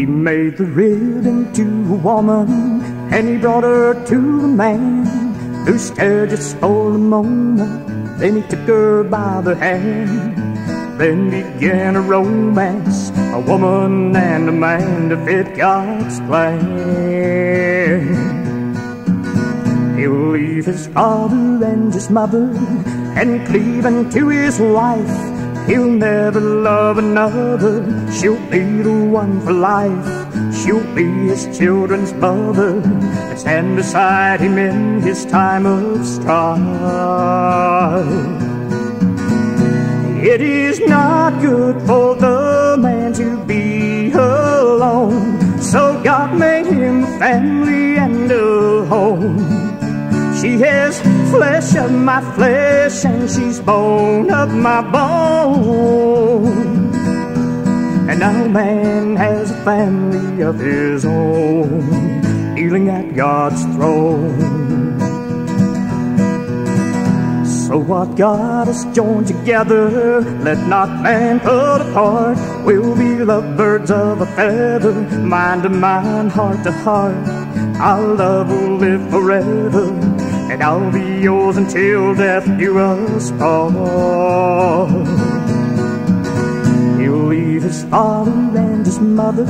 made the rib into a woman, and he brought her to the man who stared just for a moment. Then he took her by the hand. Then began a romance, a woman and a man to fit God's plan. He'll leave his father and his mother and cleave unto his wife. He'll never love another. She'll be the one for life. She'll be his children's mother and stand beside him in his time of strife. It is not good for the man to be alone. So God made him a family. She is flesh of my flesh and she's bone of my bone. And now man has a family of his own, kneeling at God's throne. So what God has joined together, let not man put apart. We'll be lovebirds of a feather, mind to mind, heart to heart. Our love will live forever and I'll be yours until death do us part. He'll leave his father and his mother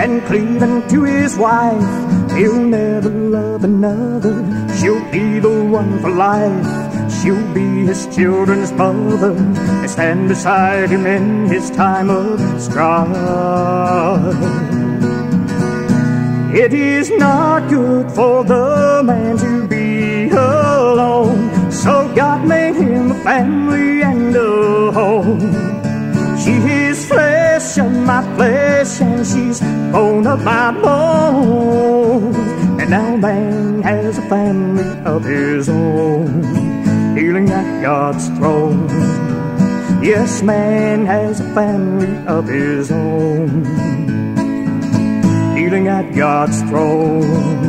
and cleave unto his wife. He'll never love another. She'll be the one for life. She'll be his children's mother and stand beside him in his time of strife. It is not good for the man to family and a home. She is flesh of my flesh, and she's bone of my bone. And now man has a family of his own, kneeling at God's throne. Yes, man has a family of his own kneeling at God's throne.